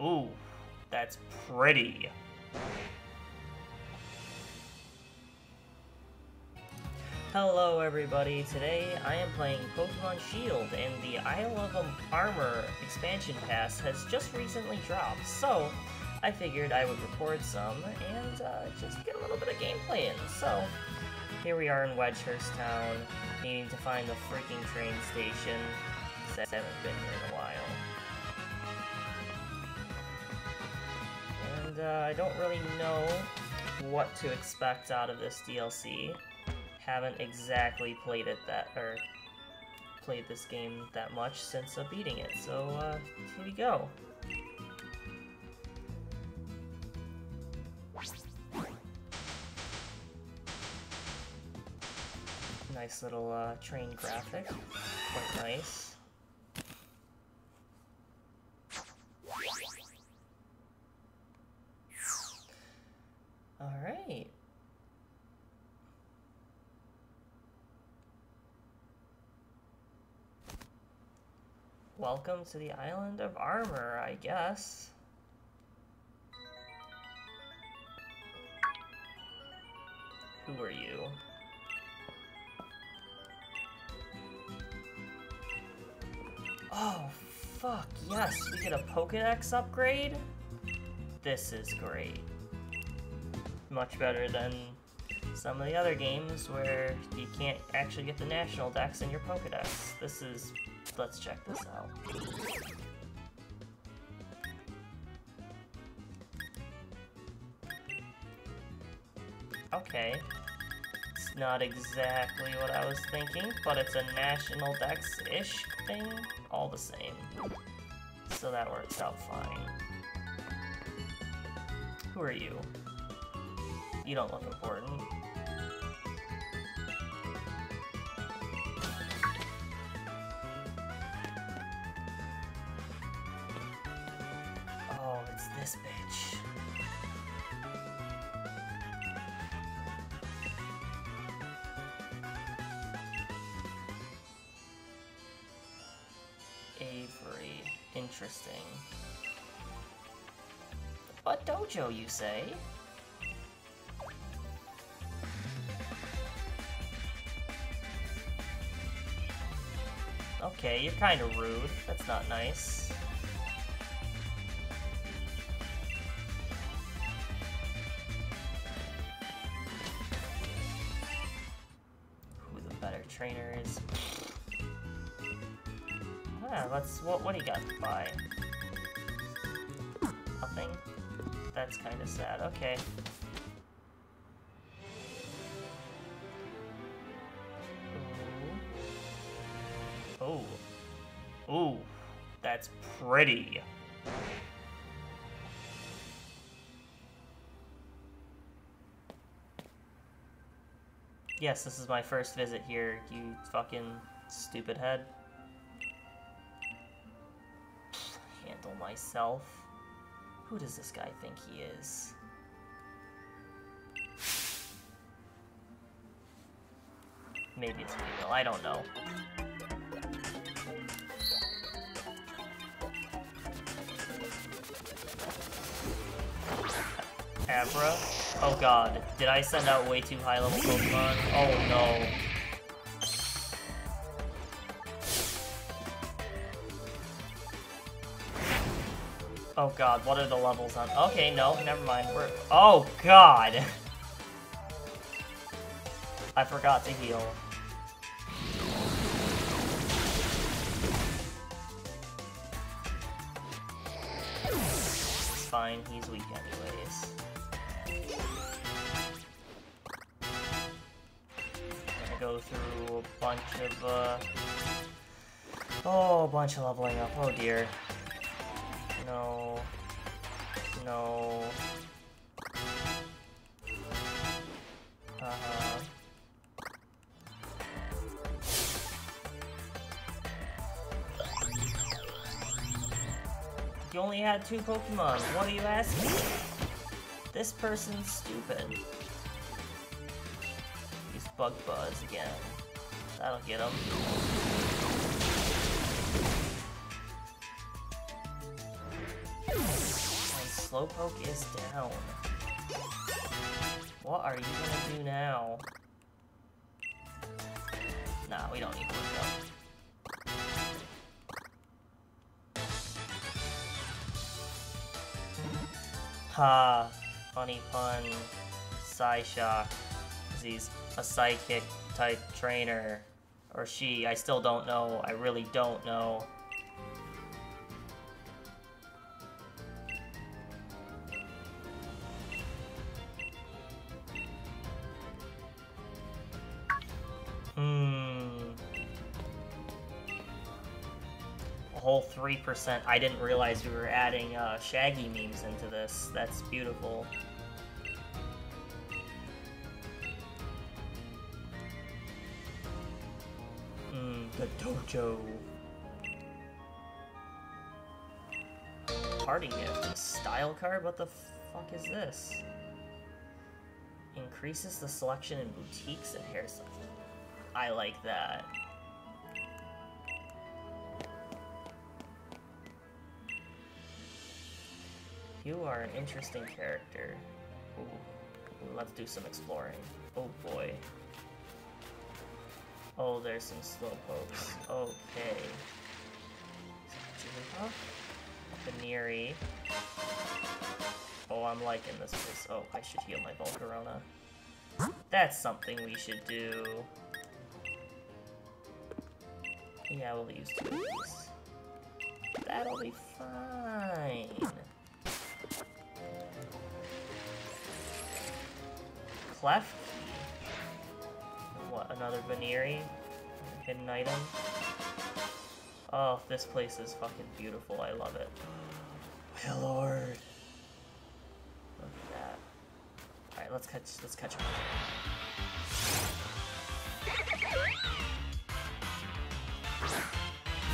Ooh, that's pretty. Hello everybody, today I am playing Pokemon Shield and the Isle of Armor expansion pass has just recently dropped, so I figured I would record some and uh, just get a little bit of gameplay in. So, here we are in Wedgehurst Town, needing to find the freaking train station, I haven't been here in a while. Uh, I don't really know what to expect out of this DLC haven't exactly played it that, or played this game that much since uh, beating it, so uh, here we go. Nice little uh, train graphic, quite nice. Welcome to the Island of Armor, I guess. Who are you? Oh, fuck, yes, we get a Pokedex upgrade? This is great. Much better than some of the other games where you can't actually get the National Dex in your Pokedex. This is let's check this out. Okay. It's not exactly what I was thinking, but it's a national dex-ish thing, all the same. So that works out fine. Who are you? You don't look important. Say? Okay, you're kinda rude. That's not nice. Of sad. Okay. Oh. Oh. That's pretty. Yes, this is my first visit here, you fucking stupid head. Handle myself. Who does this guy think he is? Maybe it's female, I don't know. Abra? Oh god, did I send out way too high level Pokemon? Oh no. Oh god, what are the levels on? Okay, no, never mind. We're- Oh god! I forgot to heal. It's fine, he's weak anyways. Gonna go through a bunch of, uh... Oh, a bunch of leveling up. Oh dear. No. No. Uh-huh. You only had two Pokemon. What are you asking? This person's stupid. He's bug Buzz again. That'll get him. Slowpoke is down. What are you gonna do now? Nah, we don't need to look up. Ha! Funny pun. Psyshock. He's a psychic type trainer. Or she, I still don't know. I really don't know. 3%. I didn't realize we were adding uh, Shaggy memes into this. That's beautiful. Hmm, the dojo. Party gift. Style card? What the fuck is this? Increases the selection in boutiques and hairstyles. I like that. You are an interesting character. Ooh. Let's do some exploring. Oh boy. Oh, there's some slowpokes. Okay. Jigglypuff? Buneary. Oh, I'm liking this place. Oh, I should heal my Volcarona. That's something we should do. Yeah, we'll use two of these. That'll be fine. Clef What, another Buneary? Hidden item? Oh, this place is fucking beautiful. I love it. My lord. Look at that. Alright, let's catch let's catch him.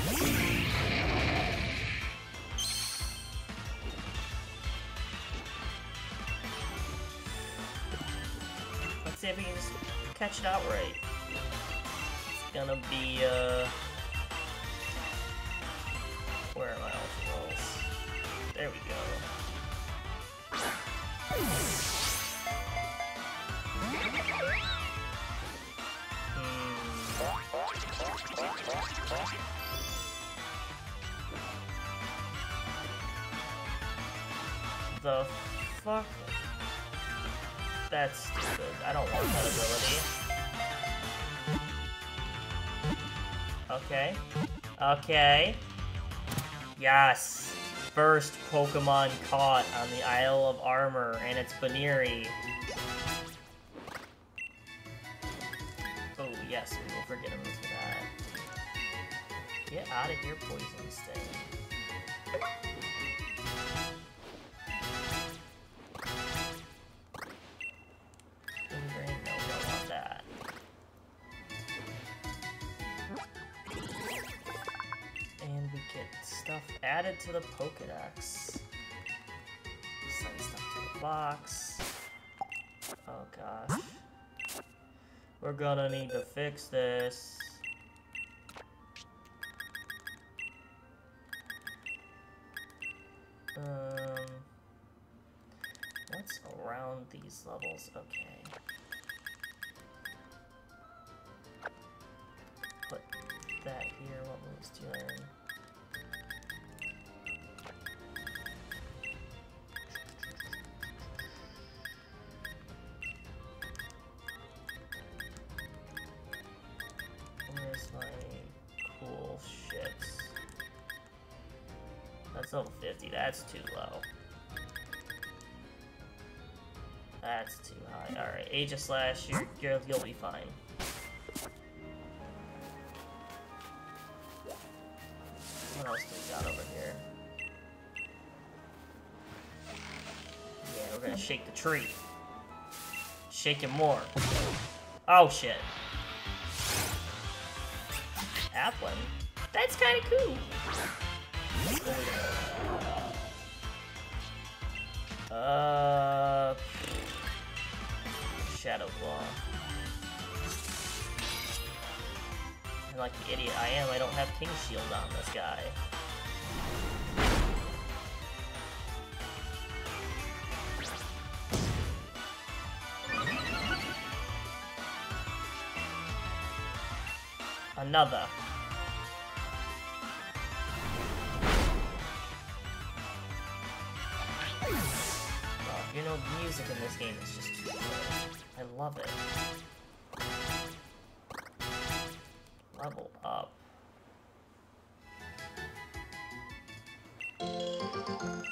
Let's see if we can just catch it outright. It's gonna be, uh... Where are my ultra? There we go. Hmm. The fuck? That's stupid. I don't want that ability. Okay. Okay. Yes. First Pokemon caught on the Isle of Armor, and it's Buneary. Oh, yes, we will forget him for that. Get out of here, Poison Sting. To the Pokedex. Send stuff to the box. Oh gosh. We're gonna need to fix this. Um, what's around these levels? Okay. Put that here. What moves do you Level 50. That's too low. That's too high. Alright, Aegislash, you're, you're, you'll be fine. What else do we got over here? Yeah, we're gonna shake the tree. Shake it more. Oh shit. Applin? That's kinda cool. Uh, Shadow Claw. And like the idiot I am, I don't have King's Shield on this guy. Another. Music in this game is just. I love it. Level up. Oh,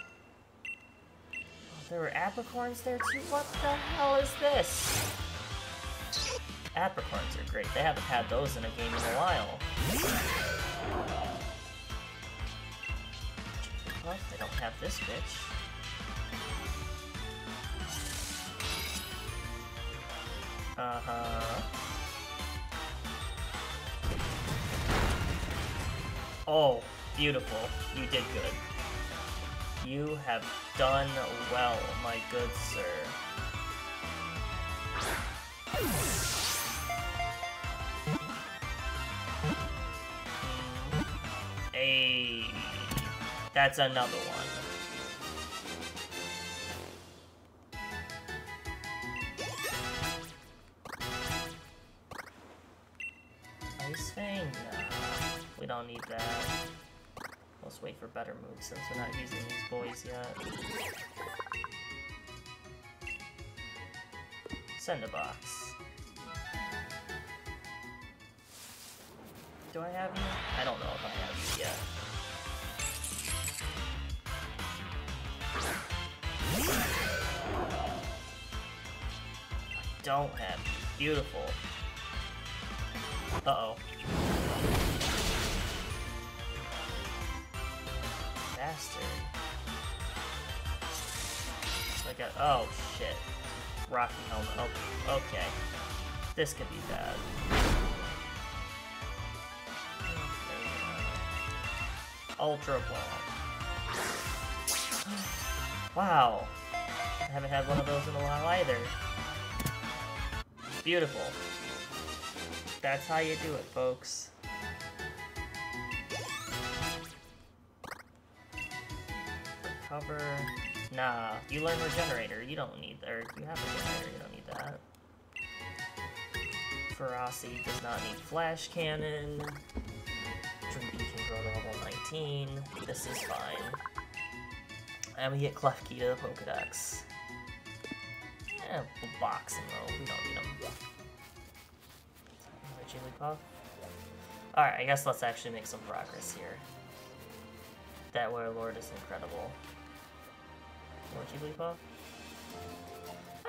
there were apricorns there too? What the hell is this? Apricorns are great. They haven't had those in a game in a while. What? They don't have this bitch. Uh-huh. Oh, beautiful. You did good. You have done well, my good sir. Hey, that's another one. We don't need that. Let's wait for better moves since we're not using these boys yet. Send a box. Do I have you? I don't know if I have you yet. I don't have you. Beautiful. Uh-oh. Bastard. Like a- oh shit. Rocky helmet. Oh, okay. This could be bad. Ultra Ball. Wow. I haven't had one of those in a while either. Beautiful. That's how you do it, folks. Recover. Nah, you learn Regenerator. You don't need, you have Regenerator. You don't need that. Ferocity does not need Flash Cannon. Drippy can grow to level 19. This is fine. And we get Klefki to the Pokedex. Box him though. We don't need him. Jigglypuff. Alright, I guess let's actually make some progress here. That Warlord is incredible. More Jigglypuff?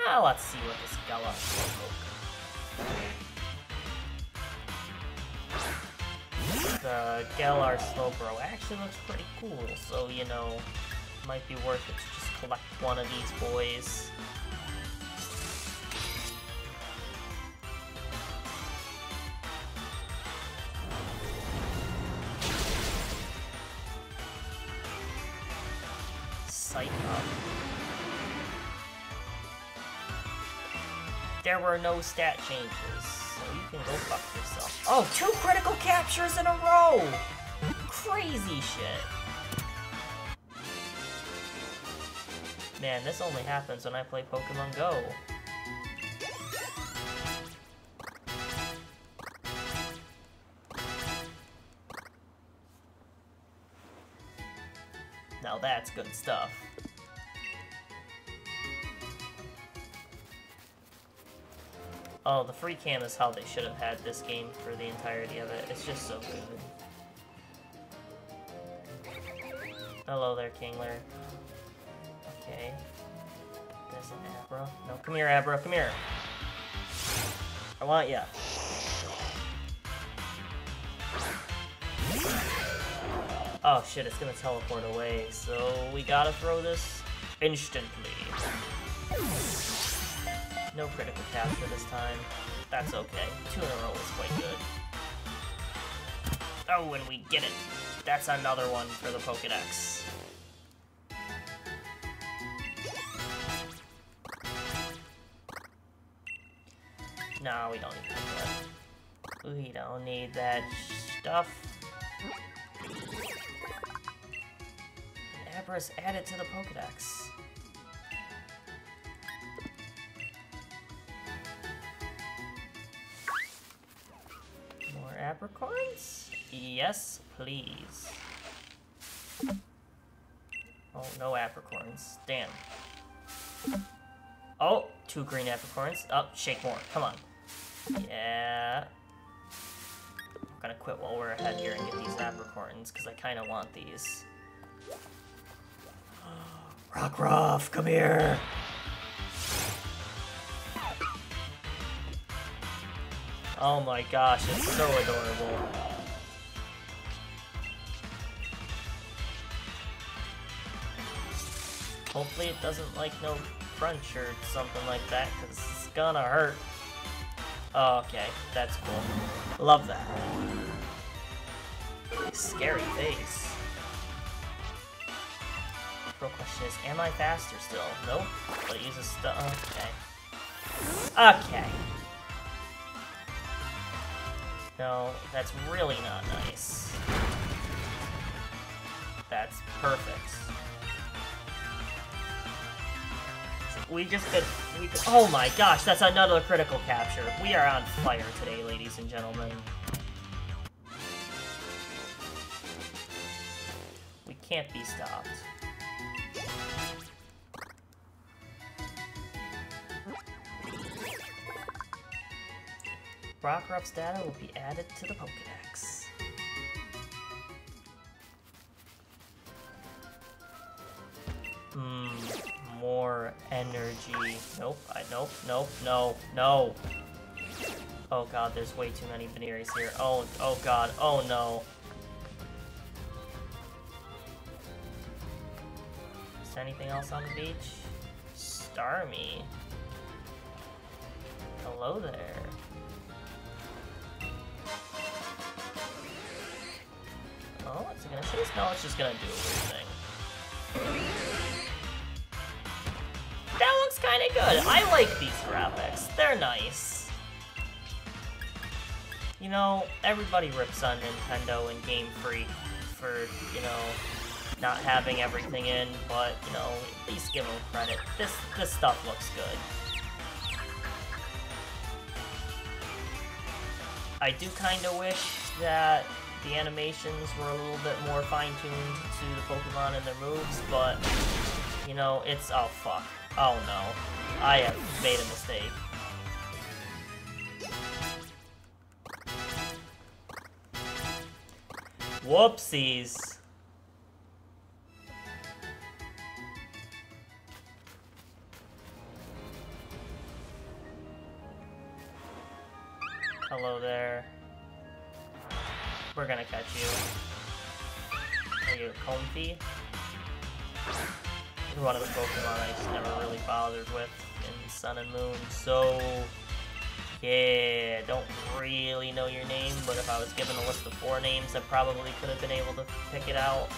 Ah, let's see what this Gala The Galar Slowbro actually looks pretty cool, so you know, might be worth it to just collect one of these boys. Were no stat changes, so you can go fuck yourself. Oh, two critical captures in a row! Crazy shit. Man, this only happens when I play Pokemon Go. Now that's good stuff. Oh, the free cam is how they should have had this game for the entirety of it. It's just so good. Hello there, Kingler. Okay. There's an Abra. No, come here, Abra, come here. I want ya. Oh shit, it's gonna teleport away, so we gotta throw this instantly. No critical capture this time. That's okay. Two in a row is quite good. Oh, and we get it. That's another one for the Pokedex. No, we don't need that. We don't need that stuff. Abra's added to the Pokedex. Apricorns? Yes, please. Oh, no apricorns. Damn. Oh, two green apricorns. Oh, shake more. Come on. Yeah. I'm gonna quit while we're ahead here and get these apricorns, because I kind of want these. Rockruff, come here! Oh my gosh, it's so adorable. Hopefully it doesn't like no crunch or something like that, because it's gonna hurt. Oh, okay, that's cool. Love that. Scary face. Real question is, am I faster still? Nope, but it uses stuff. Okay. Okay. No, that's really not nice. That's perfect. We just did. We could, oh my gosh, that's another critical capture. We are on fire today, ladies and gentlemen. We can't be stopped. Rockruff's data will be added to the Pokedex. Hmm, more energy. Nope, I, nope, nope, no, no. Oh god, there's way too many Veneers here. Oh, oh god, oh no. Is there anything else on the beach? Starmie. Hello there. Gonna it's just gonna do a weird thing. That looks kinda good. I like these graphics. They're nice. You know, everybody rips on Nintendo and Game Freak for, you know, not having everything in, but, you know, at least give them credit. This, this stuff looks good. I do kinda wish that the animations were a little bit more fine-tuned to the Pokemon and their moves, but, you know, it's... oh, fuck. Oh, no. I have made a mistake. Whoopsies. Hello there. We're gonna catch you. Are you Comfey? You're one of the Pokemon I just never really bothered with in Sun and Moon, so... Yeah, don't really know your name, but if I was given a list of four names, I probably could have been able to pick it out.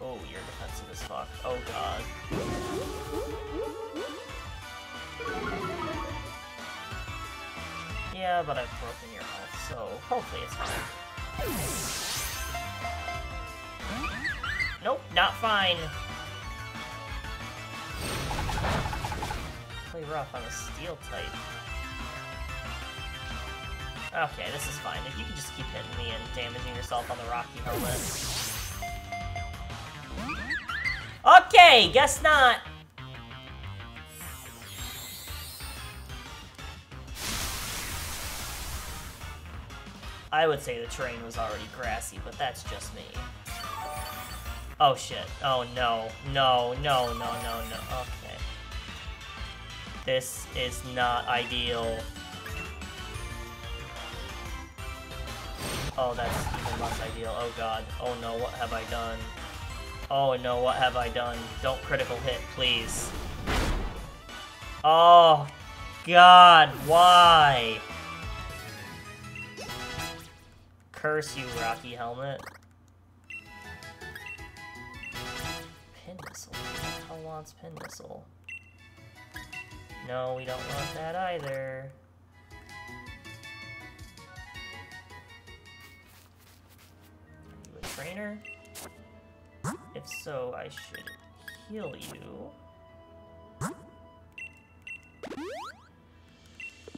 Oh, you're defensive as fuck. Oh god. Yeah, but I've broken your health, so hopefully it's fine. Nope, not fine. Play rough on a steel type. Okay, this is fine. If you can just keep hitting me and damaging yourself on the Rocky helmet. Okay, guess not. I would say the terrain was already grassy, but that's just me. Oh shit. Oh no. No, no, no, no, no. Okay. This is not ideal. Oh, that's even less ideal. Oh god. Oh no, what have I done? Oh no, what have I done? Don't critical hit, please. Oh, God, why? Curse you, Rocky Helmet. Pin Missile. Who wants Pin Missile? No, we don't want that either. Are you a trainer? If so, I should heal you. Uh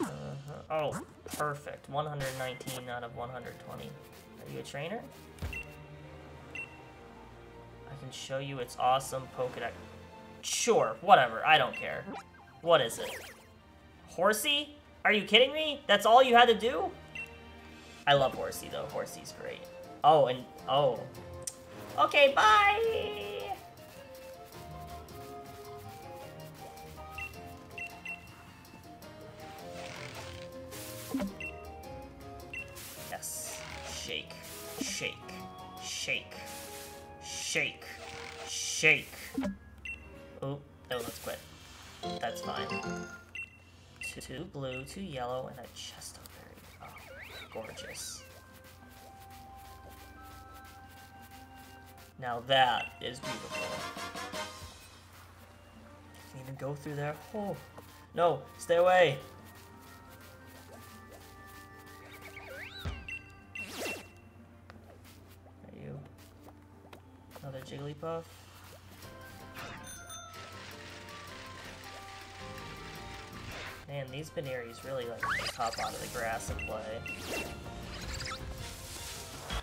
-huh. Oh, Perfect. 119 out of 120. Are you a trainer? I can show you its awesome Pokedex. Sure, whatever. I don't care. What is it? Horsey? Are you kidding me? That's all you had to do? I love Horsey, though. Horsey's great. Oh, and... Oh. Okay, bye! And a Chesto Berry. Oh, gorgeous. Now that is beautiful. Can't even go through there. Oh, no, stay away. Are you? Another Jigglypuff? Man, these Bunearies really like to pop out of the grass and play.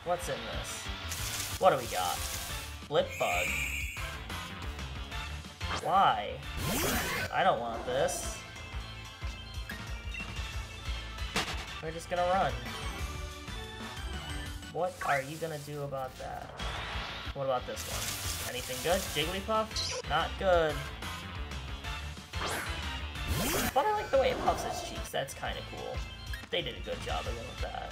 What's in this? What do we got? Flip Bug. Why? I don't want this. We're just gonna run. What are you gonna do about that? What about this one? Anything good? Jigglypuff? Not good. But I like the way it puffs its cheeks. That's kind of cool. They did a good job with that.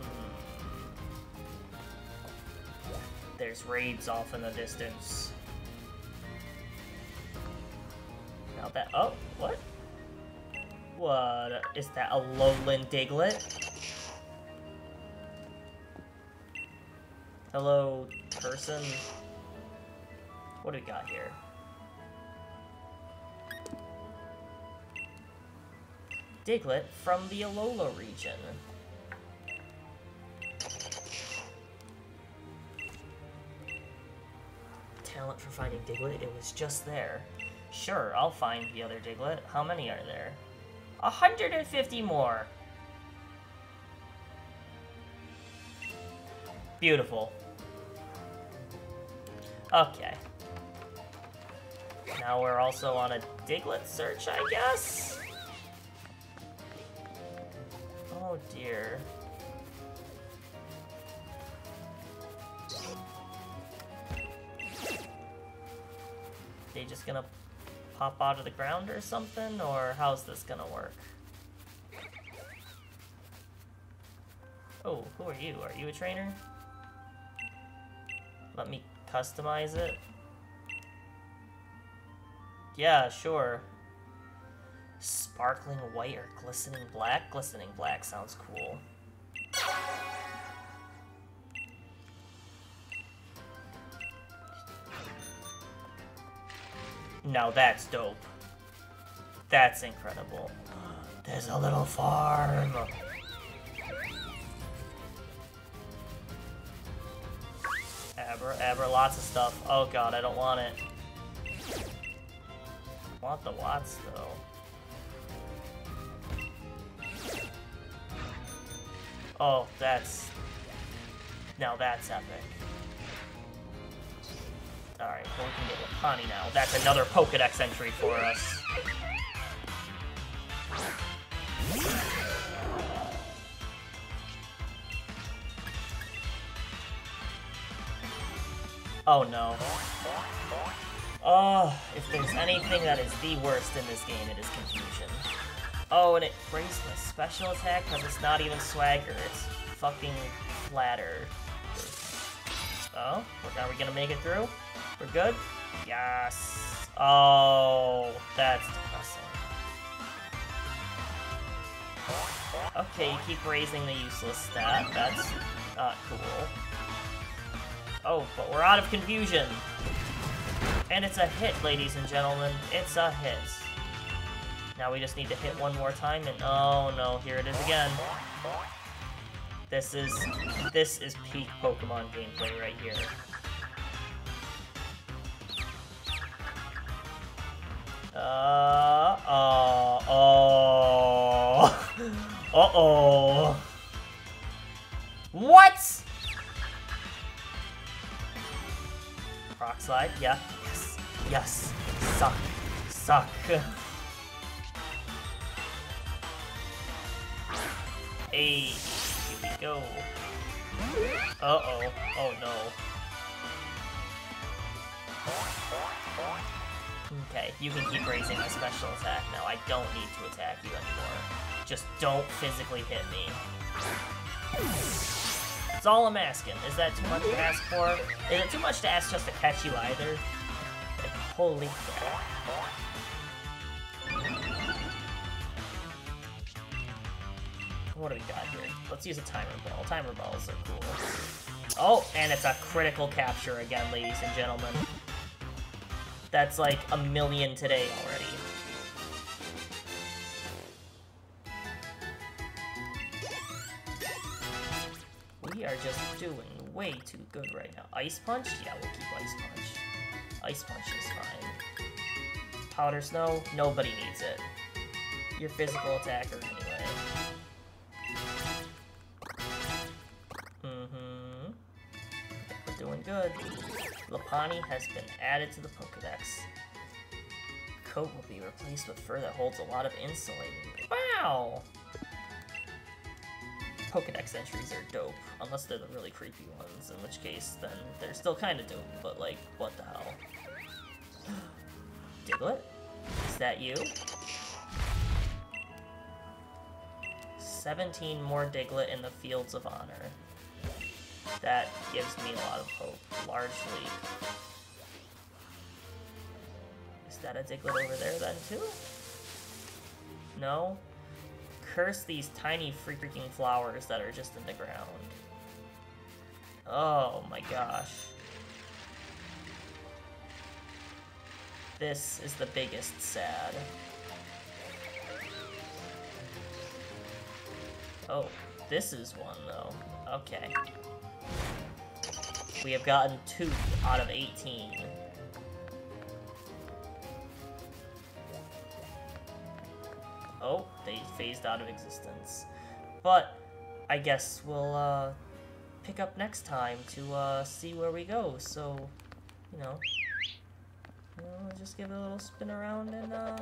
Hmm. There's raids off in the distance. Now that- oh, what? What? Is that a Alolan Diglett? Hello, person. What do we got here? Diglett from the Alola region. Talent for finding Diglett, it was just there. Sure, I'll find the other Diglett. How many are there? 150 more! Beautiful. Okay. Now we're also on a Diglett search, I guess? Oh dear. They just gonna pop out of the ground or something, or how's this gonna work? Oh, who are you? Are you a trainer? Let me customize it. Yeah, sure. Sparkling white or glistening black? Glistening black sounds cool. Now that's dope. That's incredible. There's a little farm. Aber, lots of stuff. Oh god, I don't want it. I want the Watts, though. Oh, that's... Now that's epic. Alright, well, we can get Lopunny now. That's another Pokedex entry for us. Oh no. Oh, if there's anything that is the worst in this game, it is confusion. Oh, and it breaks my special attack because it's not even swagger, it's fucking flatter. Oh, are we gonna make it through? We're good? Yes. Oh, that's depressing. Okay, you keep raising the useless stat. That's not cool. Oh, but we're out of confusion. And it's a hit, ladies and gentlemen. It's a hit. Now we just need to hit one more time and... Oh no, here it is again. This is this is peak Pokemon gameplay right here. Uh oh oh uh oh. What? Rock slide, yeah. Yes. Yes. Suck. Suck. Hey, here we go. Uh-oh. Oh no. Okay, you can keep raising my special attack now. I don't need to attack you anymore. Just don't physically hit me. That's all I'm asking. Is that too much to ask for? Is it too much to ask just to catch you either? Like, holy crap. What do we got here? Let's use a timer ball. Timer balls are cool. Oh, and it's a critical capture again, ladies and gentlemen. That's like a million today already. We are just doing way too good right now. Ice Punch? Yeah, we'll keep Ice Punch. Ice Punch is fine. Powder Snow? Nobody needs it. Your physical attacker anyway. Mm-hmm. We're doing good. Lopunny has been added to the Pokedex. Coat will be replaced with fur that holds a lot of insulating. Wow! Pokedex entries are dope, unless they're the really creepy ones, in which case, then they're still kind of dope, but like, what the hell? Diglett? Is that you? 17 more Diglett in the Fields of Honor. That gives me a lot of hope, largely. Is that a Diglett over there then, too? No? Curse these tiny freaking flowers that are just in the ground. Oh my gosh. This is the biggest sad. Oh, this is one though. Okay. We have gotten two out of 18. Phased out of existence. But I guess we'll uh, pick up next time to uh, see where we go. So, you know, just give it a little spin around and uh,